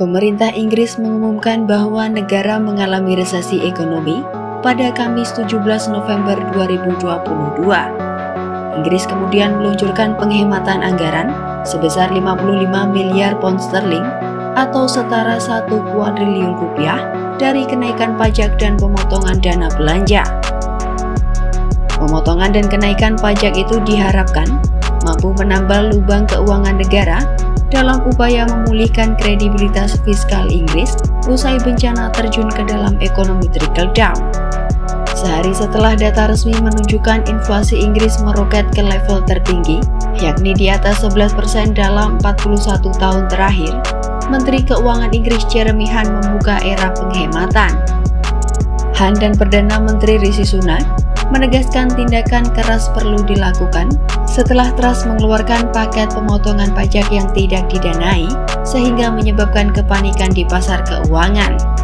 Pemerintah Inggris mengumumkan bahwa negara mengalami resesi ekonomi pada Kamis 17 November 2022. Inggris kemudian meluncurkan penghematan anggaran sebesar 55 miliar pound sterling atau setara 1 kuadriliun rupiah dari kenaikan pajak dan pemotongan dana belanja. Pemotongan dan kenaikan pajak itu diharapkan mampu menambal lubang keuangan negara dalam upaya memulihkan kredibilitas fiskal Inggris usai bencana terjun ke dalam ekonomi trickle down. Sehari setelah data resmi menunjukkan inflasi Inggris meroket ke level tertinggi, yakni di atas 11% dalam 41 tahun terakhir, Menteri Keuangan Inggris Jeremy Hunt membuka era penghematan. Hunt dan Perdana Menteri Rishi Sunak menegaskan tindakan keras perlu dilakukan setelah Trust mengeluarkan paket pemotongan pajak yang tidak didanai sehingga menyebabkan kepanikan di pasar keuangan.